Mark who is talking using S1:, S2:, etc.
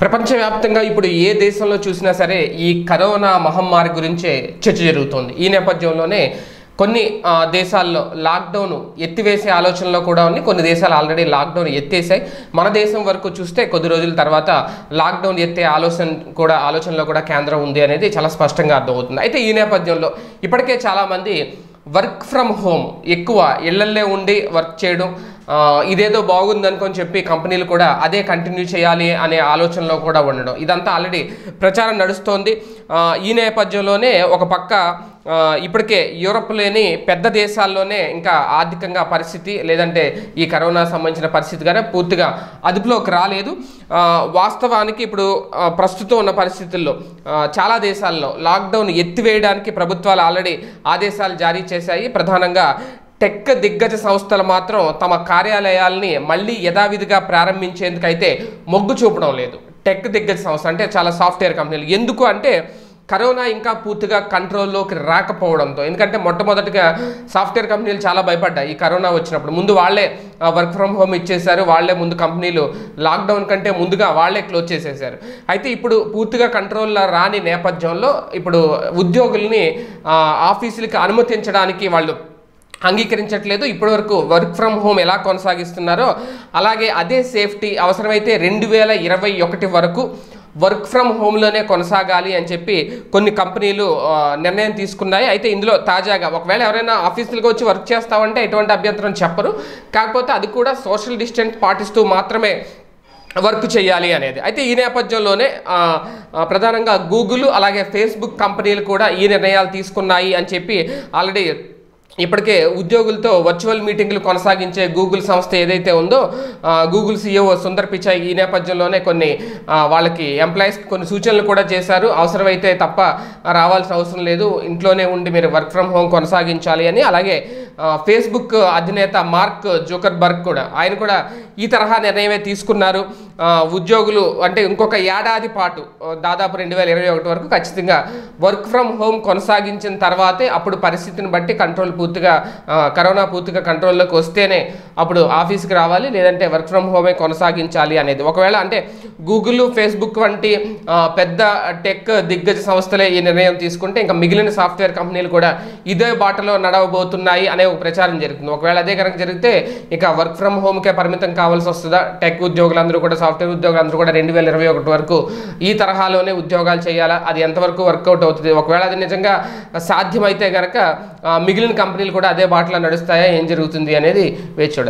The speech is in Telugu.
S1: ప్రపంచవ్యాప్తంగా ఇప్పుడు ఏ దేశంలో చూసినా సరే ఈ కరోనా మహమ్మారి గురించే చర్చ జరుగుతోంది. ఈ నేపథ్యంలోనే కొన్ని దేశాల్లో లాక్డౌన్ ఎత్తివేసే ఆలోచనలో కూడా ఉంది. కొన్ని దేశాలు ఆల్రెడీ లాక్డౌన్ ఎత్తేసాయి. మన దేశం వరకు చూస్తే కొద్ది రోజుల తర్వాత లాక్డౌన్ ఎత్తే ఆలోచన కూడా ఆలోచనలో కూడా కేంద్రం ఉంది అనేది చాలా స్పష్టంగా అర్థమవుతుంది. అయితే ఈ నేపథ్యంలో ఇప్పటికే చాలామంది వర్క్ ఫ్రమ్ హోమ్ ఎక్కువ ఇళ్ళల్లే ఉండి వర్క్ చేయడం ఇదేదో బాగుందనుకొని చెప్పి కంపెనీలు కూడా అదే కంటిన్యూ చేయాలి అనే ఆలోచనలో కూడా ఉండడం. ఇదంతా ఆల్రెడీ ప్రచారం నడుస్తోంది. ఈ నేపథ్యంలోనే ఒక పక్క ఇప్పటికే యూరప్లోని పెద్ద దేశాల్లోనే ఇంకా ఆర్థికంగా పరిస్థితి లేదంటే ఈ కరోనా సంబంధించిన పరిస్థితి కానీ పూర్తిగా అదుపులోకి రాలేదు. వాస్తవానికి ఇప్పుడు ప్రస్తుతం ఉన్న పరిస్థితుల్లో చాలా దేశాల్లో లాక్డౌన్ ఎత్తివేయడానికి ప్రభుత్వాలు ఆల్రెడీ ఆదేశాలు జారీ చేశాయి. ప్రధానంగా టెక్ దిగ్గజ సంస్థలు మాత్రం తమ కార్యాలయాల్ని మళ్ళీ యథావిధిగా ప్రారంభించేందుకైతే మొగ్గు చూపడం లేదు. టెక్ దిగ్గజ సంస్థ అంటే చాలా సాఫ్ట్వేర్ కంపెనీలు. ఎందుకు అంటే కరోనా ఇంకా పూర్తిగా కంట్రోల్లోకి రాకపోవడంతో ఎందుకంటే మొట్టమొదటిగా సాఫ్ట్వేర్ కంపెనీలు చాలా భయపడ్డాయి ఈ కరోనా వచ్చినప్పుడు. ముందు వాళ్ళే వర్క్ ఫ్రమ్ హోమ్ ఇచ్చేశారు వాళ్ళే ముందు కంపెనీలు లాక్డౌన్ కంటే ముందుగా వాళ్ళే క్లోజ్ చేసేశారు. అయితే ఇప్పుడు పూర్తిగా కంట్రోల్లో రాని నేపథ్యంలో ఇప్పుడు ఉద్యోగుల్ని ఆఫీసులకి అనుమతించడానికి వాళ్ళు అంగీకరించట్లేదు. ఇప్పటివరకు వర్క్ ఫ్రమ్ హోమ్ ఎలా కొనసాగిస్తున్నారో అలాగే అదే సేఫ్టీ అవసరమైతే రెండు వేల ఇరవై ఒకటి వరకు వర్క్ ఫ్రమ్ హోమ్లోనే కొనసాగాలి అని చెప్పి కొన్ని కంపెనీలు నిర్ణయం తీసుకున్నాయి. అయితే ఇందులో తాజాగా ఒకవేళ ఎవరైనా ఆఫీసులకు వచ్చి వర్క్ చేస్తామంటే ఎటువంటి అభ్యంతరం చెప్పరు. కాకపోతే అది కూడా సోషల్ డిస్టెన్స్ పాటిస్తూ మాత్రమే వర్క్ చేయాలి అనేది. అయితే ఈ నేపథ్యంలోనే ప్రధానంగా గూగుల్ అలాగే ఫేస్బుక్ కంపెనీలు కూడా ఈ నిర్ణయాలు తీసుకున్నాయి అని చెప్పి ఆల్రెడీ ఇప్పటికే ఉద్యోగులతో వర్చువల్ మీటింగ్లు కొనసాగించే గూగుల్ సంస్థ ఏదైతే ఉందో గూగుల్ సీఈఓ సుందర్ పిచాయ్ ఈ నేపథ్యంలోనే కొన్ని వాళ్ళకి ఎంప్లాయీస్కి కొన్ని సూచనలు కూడా చేశారు. అవసరమైతే తప్ప రావాల్సిన అవసరం లేదు. ఇంట్లోనే ఉండి మీరు వర్క్ ఫ్రమ్ హోమ్ కొనసాగించాలి అని. అలాగే ఫేస్బుక్ అధినేత మార్క్ జోకర్బర్గ్ కూడా ఆయన కూడా ఈ తరహా నిర్ణయమే తీసుకున్నారు. ఉద్యోగులు అంటే ఇంకొక ఏడాది పాటు దాదాపు రెండు వేల ఇరవై ఒకటి వరకు ఖచ్చితంగా వర్క్ ఫ్రమ్ హోమ్ కొనసాగించిన తర్వాతే అప్పుడు పరిస్థితిని బట్టి కంట్రోల్ పూర్తిగా కరోనా పూర్తిగా కంట్రోల్లోకి వస్తేనే అప్పుడు ఆఫీస్కి రావాలి లేదంటే వర్క్ ఫ్రమ్ హోమే కొనసాగించాలి అనేది. ఒకవేళ అంటే గూగుల్ ఫేస్బుక్ వంటి పెద్ద టెక్ దిగ్గజ సంస్థలే ఈ నిర్ణయం తీసుకుంటే ఇంకా మిగిలిన సాఫ్ట్వేర్ కంపెనీలు కూడా ఇదే బాటలో నడవబోతున్నాయి అనే ఒక ప్రచారం జరుగుతుంది. ఒకవేళ అదే కనుక జరిగితే ఇక వర్క్ ఫ్రమ్ హోమ్కే పరిమితం కావాల్సి వస్తుందా? టెక్ ఉద్యోగులందరూ కూడా సాఫ్ట్వేర్ ఉద్యోగులందరూ కూడా రెండు వేల ఇరవై ఒకటి వరకు ఈ తరహాలోనే ఉద్యోగాలు చేయాలా? అది ఎంతవరకు వర్కౌట్ అవుతుంది? ఒకవేళ అది నిజంగా సాధ్యమైతే కనుక మిగిలిన కంపెనీలు కూడా అదే బాటలో నడుస్తాయా? ఏం జరుగుతుంది అనేది వేచి చూడాలి.